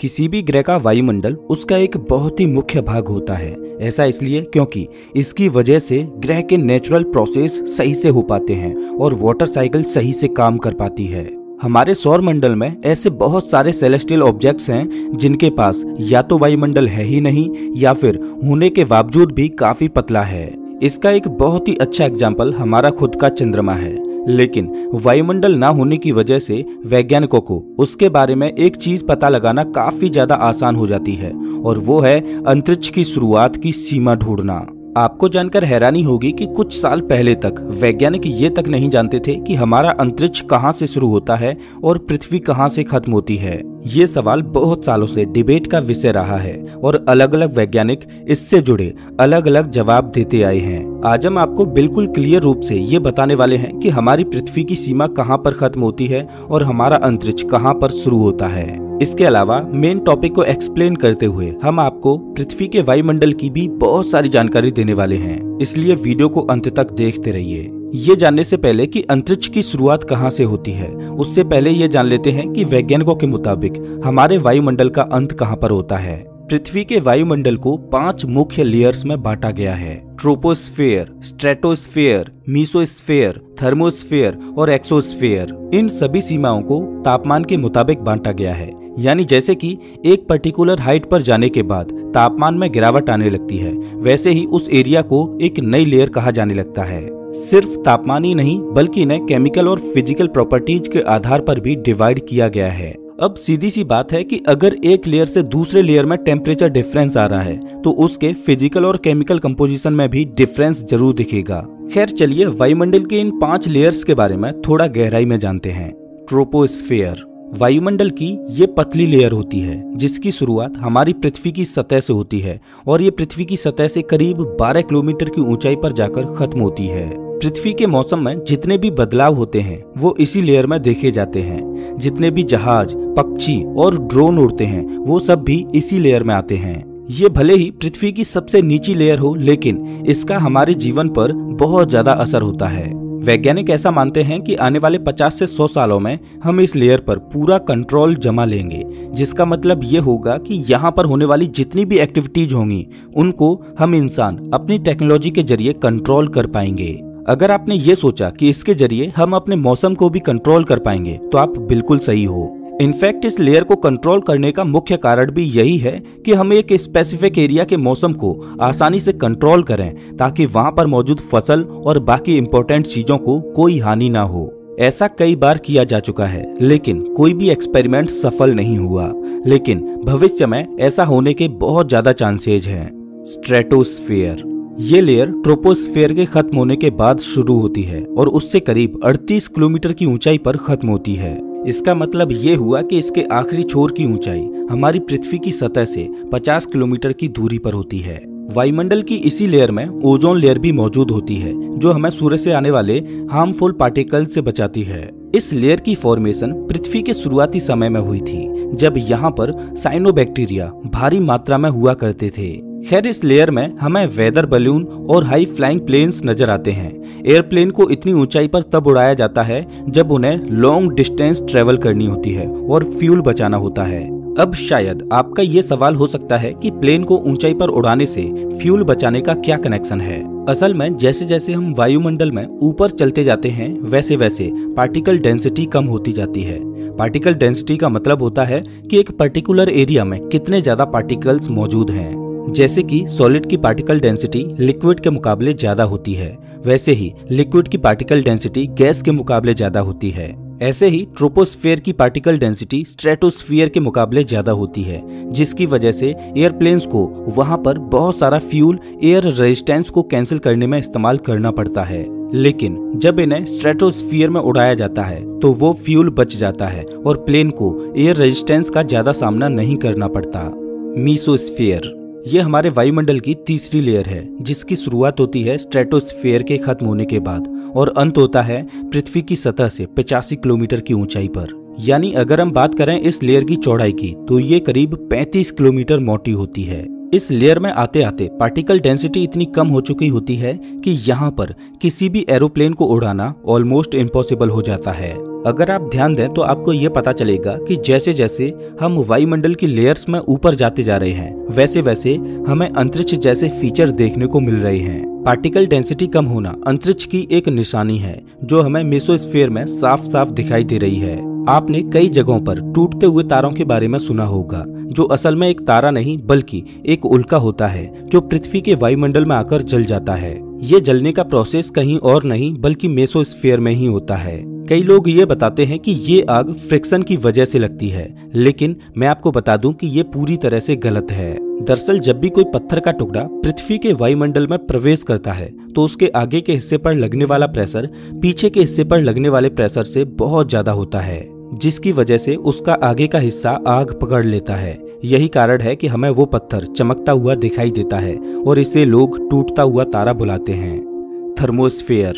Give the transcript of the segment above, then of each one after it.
किसी भी ग्रह का वायुमंडल उसका एक बहुत ही मुख्य भाग होता है। ऐसा इसलिए क्योंकि इसकी वजह से ग्रह के नेचुरल प्रोसेस सही से हो पाते हैं और वाटर साइकिल सही से काम कर पाती है। हमारे सौर मंडल में ऐसे बहुत सारे सेलेस्टियल ऑब्जेक्ट्स हैं जिनके पास या तो वायुमंडल है ही नहीं या फिर होने के बावजूद भी काफ़ी पतला है। इसका एक बहुत ही अच्छा एग्ज़ाम्पल हमारा खुद का चंद्रमा है। लेकिन वायुमंडल ना होने की वजह से वैज्ञानिकों को उसके बारे में एक चीज़ पता लगाना काफ़ी ज़्यादा आसान हो जाती है, और वो है अंतरिक्ष की शुरुआत की सीमा ढूंढना। आपको जानकर हैरानी होगी कि कुछ साल पहले तक वैज्ञानिक ये तक नहीं जानते थे कि हमारा अंतरिक्ष कहाँ से शुरू होता है और पृथ्वी कहाँ से खत्म होती है। ये सवाल बहुत सालों से डिबेट का विषय रहा है और अलग अलग वैज्ञानिक इससे जुड़े अलग अलग जवाब देते आए हैं। आज हम आपको बिल्कुल क्लियर रूप से ये बताने वाले हैं कि हमारी पृथ्वी की सीमा कहाँ पर खत्म होती है और हमारा अंतरिक्ष कहाँ पर शुरू होता है। इसके अलावा मेन टॉपिक को एक्सप्लेन करते हुए, हम आपको पृथ्वी के वायुमंडल की भी बहुत सारी जानकारी देने वाले हैं। इसलिए वीडियो को अंत तक देखते रहिए। ये जानने से पहले कि अंतरिक्ष की शुरुआत कहाँ से होती है, उससे पहले ये जान लेते हैं कि वैज्ञानिकों के मुताबिक, हमारे वायुमंडल का अंत कहाँ पर होता है। पृथ्वी के वायुमंडल को पाँच मुख्य लेयर्स में बांटा गया है। ट्रोपोस्फेयर, स्ट्रेटोस्फेयर, मीसोस्फेयर, थर्मोस्फेयर और एक्सोस्फेयर, इन सभी सीमाओं को तापमान के मुताबिक बांटा गया है। यानी जैसे कि एक पर्टिकुलर हाइट पर जाने के बाद तापमान में गिरावट आने लगती है, वैसे ही उस एरिया को एक नई लेयर कहा जाने लगता है। सिर्फ़ तापमान ही नहीं, बल्कि इन्हें केमिकल और फ़िज़िकल प्रॉपर्टीज़ के आधार पर भी डिवाइड किया गया है। अब सीधी सी बात है कि अगर एक लेयर से दूसरे लेयर में टेम्परेचर डिफरेंस आ रहा है तो उसके फ़िज़िकल और केमिकल कंपोजिशन में भी डिफरेंस ज़रूर दिखेगा। खैर, चलिए वायुमंडल के इन पाँच लेयर्स के बारे में थोड़ा गहराई में जानते हैं। ट्रोपोस्फेयर वायुमंडल की ये पतली लेयर होती है, जिसकी शुरुआत हमारी पृथ्वी की सतह से होती है और ये पृथ्वी की सतह से करीब 12 किलोमीटर की ऊंचाई पर जाकर खत्म होती है। पृथ्वी के मौसम में जितने भी बदलाव होते हैं, वो इसी लेयर में देखे जाते हैं। जितने भी जहाज़, पक्षी और ड्रोन उड़ते हैं, वो सब भी इसी लेयर में आते हैं। ये भले ही पृथ्वी की सबसे नीची लेयर हो, लेकिन इसका हमारे जीवन पर बहुत ज़्यादा असर होता है। वैज्ञानिक ऐसा मानते हैं कि आने वाले 50 से 100 सालों में हम इस लेयर पर पूरा कंट्रोल जमा लेंगे, जिसका मतलब ये होगा कि यहाँ पर होने वाली जितनी भी एक्टिविटीज़ होंगी, उनको हम इंसान अपनी टेक्नोलॉजी के ज़रिए कंट्रोल कर पाएँगे। अगर आपने ये सोचा कि इसके ज़रिए हम अपने मौसम को भी कंट्रोल कर पाएँगे तो आप बिल्कुल सही हो। इनफैक्ट इस लेयर को कंट्रोल करने का मुख्य कारण भी यही है कि हम एक स्पेसिफिक एरिया के मौसम को आसानी से कंट्रोल करें, ताकि वहाँ पर मौजूद फ़सल और बाकी इम्पोर्टेंट चीज़ों को कोई हानि ना हो। ऐसा कई बार किया जा चुका है, लेकिन कोई भी एक्सपेरिमेंट सफल नहीं हुआ। लेकिन भविष्य में ऐसा होने के बहुत ज़्यादा चांसेज हैं। स्ट्रेटोस्फेयर ये लेयर ट्रोपोस्फेयर के खत्म होने के बाद शुरू होती है और उससे करीब 38 किलोमीटर की ऊंचाई पर खत्म होती है। इसका मतलब ये हुआ कि इसके आखिरी छोर की ऊंचाई हमारी पृथ्वी की सतह से 50 किलोमीटर की दूरी पर होती है। वायुमंडल की इसी लेयर में ओजोन लेयर भी मौजूद होती है, जो हमें सूर्य से आने वाले हार्मफुल पार्टिकल से बचाती है। इस लेयर की फॉर्मेशन पृथ्वी के शुरुआती समय में हुई थी, जब यहाँ पर साइनोबैक्टीरिया भारी मात्रा में हुआ करते थे। खैर, इस लेयर में हमें वेदर बलून और हाई फ्लाइंग प्लेन्स नज़र आते हैं। एयरप्लेन को इतनी ऊंचाई पर तब उड़ाया जाता है जब उन्हें लॉन्ग डिस्टेंस ट्रेवल करनी होती है और फ्यूल बचाना होता है। अब शायद आपका ये सवाल हो सकता है कि प्लेन को ऊंचाई पर उड़ाने से फ्यूल बचाने का क्या कनेक्शन है। असल में जैसे जैसे हम वायुमंडल में ऊपर चलते जाते हैं वैसे वैसे पार्टिकल डेंसिटी कम होती जाती है। पार्टिकल डेंसिटी का मतलब होता है कि एक पर्टिकुलर एरिया में कितने ज़्यादा पार्टिकल्स मौजूद हैं। जैसे कि सॉलिड की पार्टिकल डेंसिटी लिक्विड के मुकाबले ज़्यादा होती है वैसे ही लिक्विड की पार्टिकल डेंसिटी गैस के मुकाबले ज़्यादा होती है। ऐसे ही ट्रोपोस्फेयर की पार्टिकल डेंसिटी स्ट्रेटोस्फेयर के मुकाबले ज़्यादा होती है, जिसकी वजह से एयरप्लेन्स को वहाँ पर बहुत सारा फ्यूल एयर रेजिस्टेंस को कैंसिल करने में इस्तेमाल करना पड़ता है। लेकिन जब इन्हें स्ट्रेटोस्फियर में उड़ाया जाता है तो वो फ्यूल बच जाता है और प्लेन को एयर रेजिस्टेंस का ज़्यादा सामना नहीं करना पड़ता। मीसोस्फियर ये हमारे वायुमंडल की तीसरी लेयर है, जिसकी शुरुआत होती है स्ट्रेटोस्फेयर के खत्म होने के बाद और अंत होता है पृथ्वी की सतह से पचासी किलोमीटर की ऊंचाई पर। यानी अगर हम बात करें इस लेयर की चौड़ाई की तो ये करीब 35 किलोमीटर मोटी होती है। इस लेयर में आते आते पार्टिकल डेंसिटी इतनी कम हो चुकी होती है कि यहाँ पर किसी भी एरोप्लेन को उड़ाना ऑलमोस्ट इम्पॉसिबल हो जाता है। अगर आप ध्यान दें तो आपको ये पता चलेगा कि जैसे जैसे हम वायुमंडल की लेयर्स में ऊपर जाते जा रहे हैं वैसे वैसे हमें अंतरिक्ष जैसे फीचर देखने को मिल रहे हैं। पार्टिकल डेंसिटी कम होना अंतरिक्ष की एक निशानी है, जो हमें मेसोस्फीयर में साफ़ साफ़ दिखाई दे रही है। आपने कई जगहों पर टूटते हुए तारों के बारे में सुना होगा, जो असल में एक तारा नहीं, बल्कि एक उल्का होता है, जो पृथ्वी के वायुमंडल में आकर जल जाता है। ये जलने का प्रोसेस कहीं और नहीं, बल्कि मेसोस्फीयर में ही होता है। कई लोग ये बताते हैं कि ये आग फ्रिक्शन की वजह से लगती है, लेकिन मैं आपको बता दूँ कि ये पूरी तरह से गलत है। दरअसल, जब भी कोई पत्थर का टुकड़ा पृथ्वी के वायुमंडल में प्रवेश करता है तो उसके आगे के हिस्से पर लगने वाला प्रेशर पीछे के हिस्से पर लगने वाले प्रेशर से बहुत ज़्यादा होता है, जिसकी वजह से उसका आगे का हिस्सा आग पकड़ लेता है। यही कारण है कि हमें वो पत्थर चमकता हुआ दिखाई देता है और इसे लोग टूटता हुआ तारा बुलाते हैं। थर्मोस्फेयर।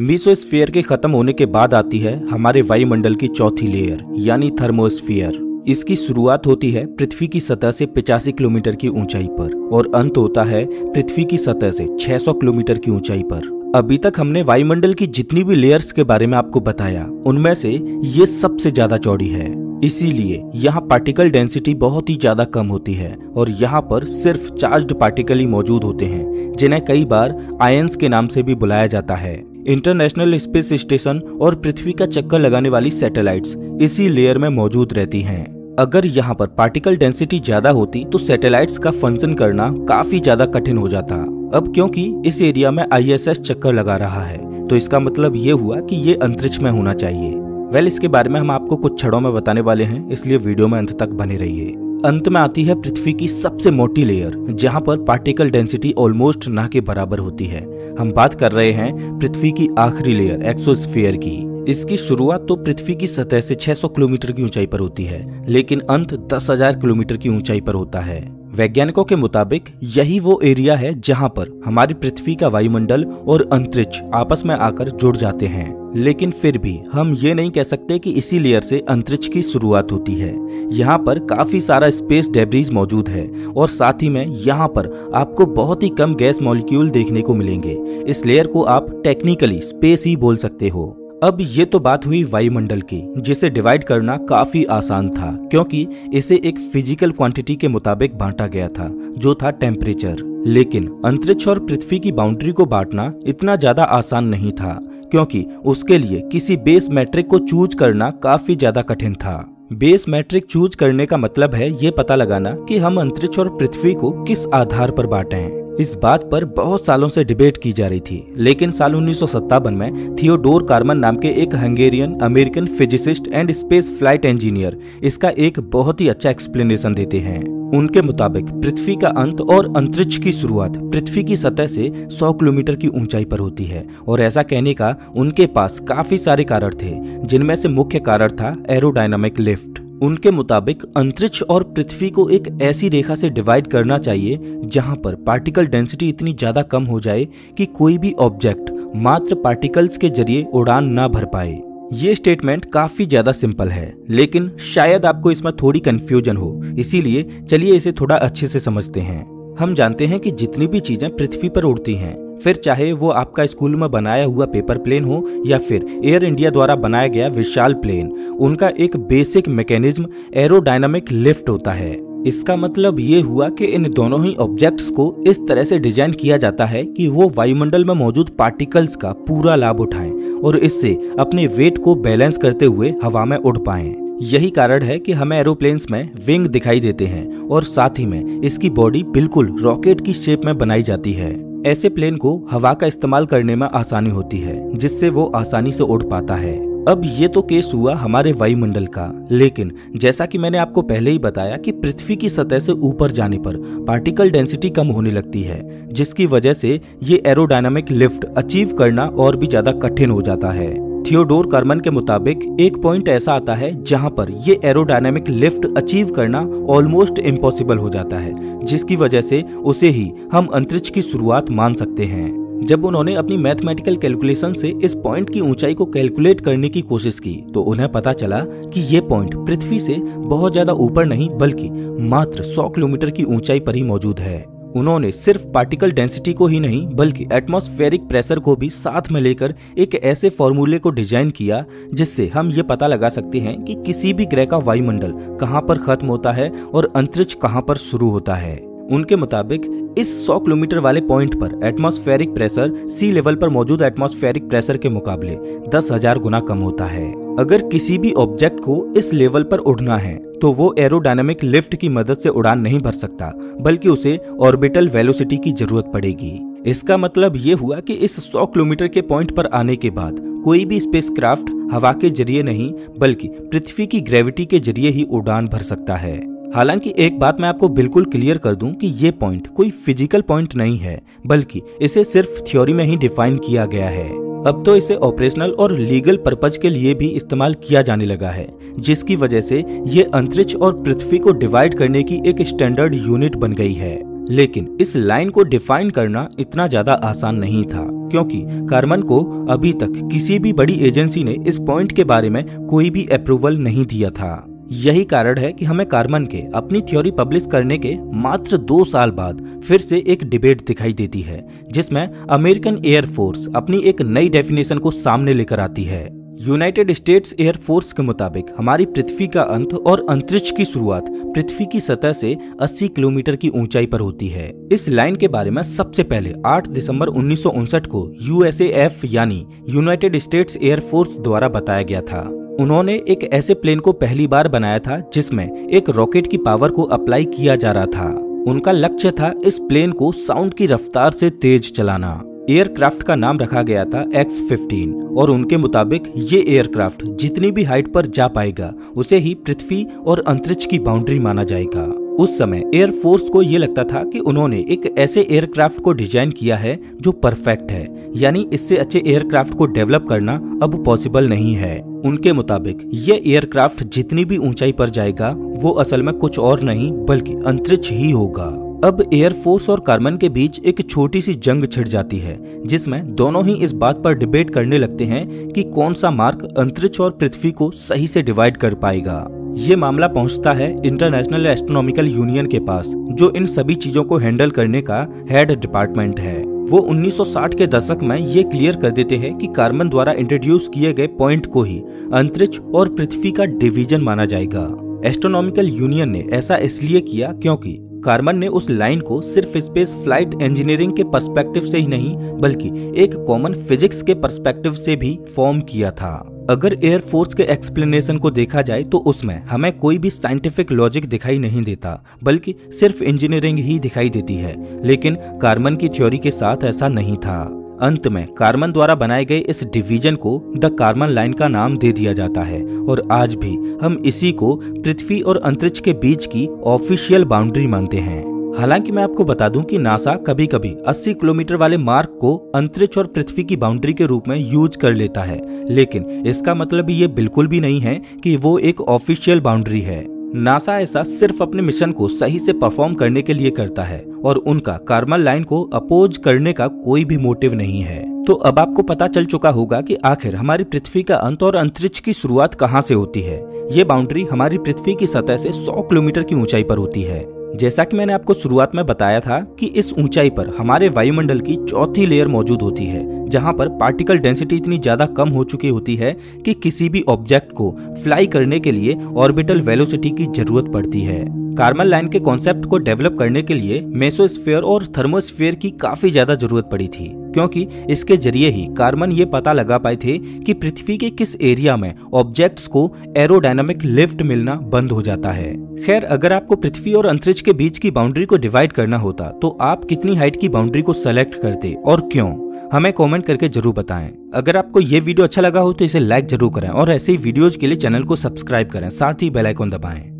मीसोस्फेयर के खत्म होने के बाद आती है हमारे वायुमंडल की चौथी लेयर, यानी थर्मोस्फेयर। इसकी शुरुआत होती है पृथ्वी की सतह से पिचासी किलोमीटर की ऊंचाई पर और अंत होता है पृथ्वी की सतह से 600 किलोमीटर की ऊंचाई पर। अभी तक हमने वायुमंडल की जितनी भी लेयर्स के बारे में आपको बताया, उनमें से ये सबसे ज़्यादा चौड़ी है। इसीलिए यहाँ पार्टिकल डेंसिटी बहुत ही ज़्यादा कम होती है और यहाँ पर सिर्फ़ चार्ज्ड पार्टिकल ही मौजूद होते हैं, जिन्हें कई बार आयंस के नाम से भी बुलाया जाता है। इंटरनेशनल स्पेस स्टेशन और पृथ्वी का चक्कर लगाने वाली सैटेलाइट्स इसी लेयर में मौजूद रहती हैं। अगर यहाँ पर पार्टिकल डेंसिटी ज़्यादा होती तो सैटेलाइट्स का फ़ंक्शन करना काफ़ी ज़्यादा कठिन हो जाता। अब क्योंकि इस एरिया में आईएसएस चक्कर लगा रहा है तो इसका मतलब ये हुआ कि ये अंतरिक्ष में होना चाहिए। वेल well, इसके बारे में हम आपको कुछ क्षणों में बताने वाले हैं इसलिए वीडियो में अंत तक बने रहिए। अंत में आती है पृथ्वी की सबसे मोटी लेयर जहाँ पर पार्टिकल डेंसिटी ऑलमोस्ट ना के बराबर होती है। हम बात कर रहे हैं पृथ्वी की आखिरी लेयर एक्सोस्फीयर की। इसकी शुरुआत तो पृथ्वी की सतह से 600 किलोमीटर की ऊंचाई पर होती है लेकिन अंत 10,000 किलोमीटर की ऊंचाई पर होता है। वैज्ञानिकों के मुताबिक यही वो एरिया है जहाँ पर हमारी पृथ्वी का वायुमंडल और अंतरिक्ष आपस में आकर जुड़ जाते हैं। लेकिन फिर भी हम ये नहीं कह सकते कि इसी लेयर से अंतरिक्ष की शुरुआत होती है। यहाँ पर काफ़ी सारा स्पेस डेब्रीज मौजूद है और साथ ही में यहाँ पर आपको बहुत ही कम गैस मॉलिक्यूल देखने को मिलेंगे। इस लेयर को आप टेक्निकली स्पेस ही बोल सकते हो। अब ये तो बात हुई वायुमंडल की, जिसे डिवाइड करना काफ़ी आसान था, क्योंकि इसे एक फ़िज़िकल क्वांटिटी के मुताबिक बांटा गया था, जो था टेम्परेचर लेकिन अंतरिक्ष और पृथ्वी की बाउंड्री को बांटना इतना ज़्यादा आसान नहीं था, क्योंकि उसके लिए किसी बेस मैट्रिक को चूज़ करना काफ़ी ज़्यादा कठिन था। बेस मैट्रिक चूज़ करने का मतलब है ये पता लगाना कि हम अंतरिक्ष और पृथ्वी को किस आधार पर बांटे इस बात पर बहुत सालों से डिबेट की जा रही थी। लेकिन साल उन्नीस सौ सत्तावन में थियोडोर कार्मन नाम के एक Hungarian, American physicist and space flight engineer इसका एक बहुत ही अच्छा एक्सप्लेनेशन देते हैं। उनके मुताबिक, पृथ्वी का अंत और अंतरिक्ष की शुरुआत पृथ्वी की सतह से 100 किलोमीटर की ऊंचाई पर होती है, और ऐसा कहने का उनके पास काफ़ी सारे कारण थे, जिनमें से मुख्य कारण था एरोडायनामिक लिफ्ट। उनके मुताबिक, अंतरिक्ष और पृथ्वी को एक ऐसी रेखा से डिवाइड करना चाहिए, जहाँ पर पार्टिकल डेंसिटी इतनी ज़्यादा कम हो जाए कि कोई भी ऑब्जेक्ट मात्र पार्टिकल्स के ज़रिए उड़ान न भर पाए। ये स्टेटमेंट काफ़ी ज़्यादा सिंपल है, लेकिन शायद आपको इसमें थोड़ी कंफ्यूजन हो, इसीलिए चलिए इसे थोड़ा अच्छे से समझते हैं। हम जानते हैं कि जितनी भी चीज़ें पृथ्वी पर उड़ती हैं फिर चाहे वो आपका स्कूल में बनाया हुआ पेपर प्लेन हो या फिर एयर इंडिया द्वारा बनाया गया विशाल प्लेन, उनका एक बेसिक मैकेनिज्म एरोडायनामिक लिफ्ट होता है। इसका मतलब ये हुआ कि इन दोनों ही ऑब्जेक्ट्स को इस तरह से डिज़ाइन किया जाता है कि वो वायुमंडल में मौजूद पार्टिकल्स का पूरा लाभ उठाएँ और इससे अपने वेट को बैलेंस करते हुए हवा में उड़ पाएँ। यही कारण है कि हमें एरोप्लेन्स में विंग दिखाई देते हैं और साथ ही में इसकी बॉडी बिल्कुल रॉकेट की शेप में बनाई जाती है। ऐसे प्लेन को हवा का इस्तेमाल करने में आसानी होती है, जिससे वो आसानी से उड़ पाता है। अब ये तो केस हुआ हमारे वायुमंडल का। लेकिन जैसा कि मैंने आपको पहले ही बताया कि पृथ्वी की सतह से ऊपर जाने पर पार्टिकल डेंसिटी कम होने लगती है, जिसकी वजह से ये एरोडायनामिक लिफ्ट अचीव करना और भी ज़्यादा कठिन हो जाता है। थियोडोर कर्मन के मुताबिक एक पॉइंट ऐसा आता है जहाँ पर ये एरोडायनेमिक लिफ्ट अचीव करना ऑलमोस्ट इम्पॉसिबल हो जाता है, जिसकी वजह से उसे ही हम अंतरिक्ष की शुरुआत मान सकते हैं। जब उन्होंने अपनी मैथमेटिकल कैलकुलेशन से इस पॉइंट की ऊंचाई को कैलकुलेट करने की कोशिश की तो उन्हें पता चला कि ये पॉइंट पृथ्वी से बहुत ज़्यादा ऊपर नहीं, बल्कि मात्र 100 किलोमीटर की ऊंचाई पर ही मौजूद है। उन्होंने सिर्फ़ पार्टिकल डेंसिटी को ही नहीं, बल्कि एटमॉस्फेरिक प्रेशर को भी साथ में लेकर एक ऐसे फॉर्मूले को डिज़ाइन किया, जिससे हम ये पता लगा सकते हैं कि किसी भी ग्रह का वायुमंडल कहाँ पर खत्म होता है और अंतरिक्ष कहाँ पर शुरू होता है। उनके मुताबिक इस 100 किलोमीटर वाले पॉइंट पर एटमॉस्फेरिक प्रेशर सी लेवल पर मौजूद एटमॉस्फेरिक प्रेशर के मुकाबले दस हज़ार गुना कम होता है। अगर किसी भी ऑब्जेक्ट को इस लेवल पर उड़ना है तो वो एरोडायनामिक लिफ्ट की मदद से उड़ान नहीं भर सकता, बल्कि उसे ऑर्बिटल वेलोसिटी की ज़रूरत पड़ेगी। इसका मतलब ये हुआ कि इस 100 किलोमीटर के पॉइंट पर आने के बाद कोई भी स्पेसक्राफ्ट हवा के ज़रिए नहीं, बल्कि पृथ्वी की ग्रेविटी के ज़रिए ही उड़ान भर सकता है। हालाँकि एक बात मैं आपको बिल्कुल क्लियर कर दूँ कि ये पॉइंट कोई फ़िज़िकल पॉइंट नहीं है, बल्कि इसे सिर्फ़ थ्योरी में ही डिफाइन किया गया है। अब तो इसे ऑपरेशनल और लीगल पर्पज के लिए भी इस्तेमाल किया जाने लगा है, जिसकी वजह से ये अंतरिक्ष और पृथ्वी को डिवाइड करने की एक स्टैंडर्ड यूनिट बन गई है। लेकिन इस लाइन को डिफाइन करना इतना ज़्यादा आसान नहीं था, क्योंकि कार्मन को अभी तक किसी भी बड़ी एजेंसी ने इस पॉइंट के बारे में कोई भी अप्रूवल नहीं दिया था। यही कारण है कि हमें कार्बन के अपनी थ्योरी पब्लिश करने के मात्र दो साल बाद फिर से एक डिबेट दिखाई देती है, जिसमें अमेरिकन एयरफोर्स अपनी एक नई डेफिनेशन को सामने लेकर आती है। यूनाइटेड स्टेट्स एयरफोर्स के मुताबिक, हमारी पृथ्वी का अंत और अंतरिक्ष की शुरुआत पृथ्वी की सतह से 80 किलोमीटर की ऊंचाई पर होती है। इस लाइन के बारे में सबसे पहले 8 दिसंबर उन्नीस सौ उनसठ को यूएसएएफ यानी यूनाइटेड स्टेट्स एयरफोर्स द्वारा बताया गया था। उन्होंने एक ऐसे प्लेन को पहली बार बनाया था जिसमें एक रॉकेट की पावर को अप्लाई किया जा रहा था। उनका लक्ष्य था इस प्लेन को साउंड की रफ्तार से तेज चलाना। एयरक्राफ्ट का नाम रखा गया था एक्स फिफ्टीन और उनके मुताबिक ये एयरक्राफ्ट जितनी भी हाइट पर जा पाएगा, उसे ही पृथ्वी और अंतरिक्ष की बाउंड्री माना जाएगा। उस समय एयरफोर्स को ये लगता था कि उन्होंने एक ऐसे एयरक्राफ्ट को डिज़ाइन किया है जो परफेक्ट है, यानी इससे अच्छे एयरक्राफ्ट को डेवलप करना अब पॉसिबल नहीं है। उनके मुताबिक, ये एयरक्राफ्ट जितनी भी ऊंचाई पर जाएगा, वो असल में कुछ और नहीं, बल्कि अंतरिक्ष ही होगा। अब एयरफोर्स और कार्बन के बीच एक छोटी सी जंग छिड़ जाती है, जिसमें दोनों ही इस बात पर डिबेट करने लगते हैं कि कौन सा मार्क अंतरिक्ष और पृथ्वी को सही से डिवाइड कर पाएगा। ये मामला पहुँचता है इंटरनेशनल एस्ट्रोनॉमिकल यूनियन के पास, जो इन सभी चीज़ों को हैंडल करने का हेड डिपार्टमेंट है। वो 1960 के दशक में ये क्लियर कर देते हैं कि कार्बन द्वारा इंट्रोड्यूस किए गए पॉइंट को ही अंतरिक्ष और पृथ्वी का डिवीज़न माना जाएगा। एस्ट्रोनॉमिकल यूनियन ने ऐसा इसलिए किया क्योंकि कार्बन ने उस लाइन को सिर्फ़ स्पेस फ़्लाइट इंजीनियरिंग के पर्सपेक्टिव से ही नहीं, बल्कि एक कॉमन फिजिक्स के पर्सपेक्टिव से भी फॉर्म किया था। अगर एयरफोर्स के एक्सप्लेनेशन को देखा जाए तो उसमें हमें कोई भी साइंटिफिक लॉजिक दिखाई नहीं देता, बल्कि सिर्फ़ इंजीनियरिंग ही दिखाई देती है। लेकिन कार्मन की थ्योरी के साथ ऐसा नहीं था। अंत में कार्बन द्वारा बनाए गए इस डिवीज़न को द कार्बन लाइन का नाम दे दिया जाता है, और आज भी हम इसी को पृथ्वी और अंतरिक्ष के बीच की ऑफिशियल बाउंड्री मानते हैं। हालाँकि मैं आपको बता दूँ कि नासा कभी कभी 80 किलोमीटर वाले मार्क को अंतरिक्ष और पृथ्वी की बाउंड्री के रूप में यूज़ कर लेता है, लेकिन इसका मतलब ये बिल्कुल भी नहीं है कि वो एक ऑफिशियल बाउंड्री है। नासा ऐसा सिर्फ़ अपने मिशन को सही से परफॉर्म करने के लिए करता है और उनका कार्मल लाइन को अपोज करने का कोई भी मोटिव नहीं है। तो अब आपको पता चल चुका होगा कि आखिर हमारी पृथ्वी का अंत और अंतरिक्ष की शुरुआत कहाँ से होती है। ये बाउंड्री हमारी पृथ्वी की सतह से 100 किलोमीटर की ऊंचाई पर होती है। जैसा कि मैंने आपको शुरुआत में बताया था कि इस ऊंचाई पर हमारे वायुमंडल की चौथी लेयर मौजूद होती है। जहाँ पर पार्टिकल डेंसिटी इतनी ज़्यादा कम हो चुकी होती है कि किसी भी ऑब्जेक्ट को फ्लाई करने के लिए ऑर्बिटल वेलोसिटी की ज़रूरत पड़ती है। कार्बन लाइन के कॉन्सेप्ट को डेवलप करने के लिए मेसोस्फेयर और थर्मोस्फेयर की काफ़ी ज़्यादा ज़रूरत पड़ी थी, क्योंकि इसके ज़रिए ही कार्बन ये पता लगा पाए थे कि पृथ्वी के किस एरिया में ऑब्जेक्ट्स को एरोडायनामिक लिफ्ट मिलना बंद हो जाता है। खैर, अगर आपको पृथ्वी और अंतरिक्ष के बीच की बाउंड्री को डिवाइड करना होता तो आप कितनी हाइट की बाउंड्री को सेलेक्ट करते और क्यों? हमें कमेंट करके ज़रूर बताएँ। अगर आपको ये वीडियो अच्छा लगा हो तो इसे लाइक ज़रूर करें और ऐसे ही वीडियोज़ के लिए चैनल को सब्सक्राइब करें। साथ ही बेलाइकॉन दबाएँ।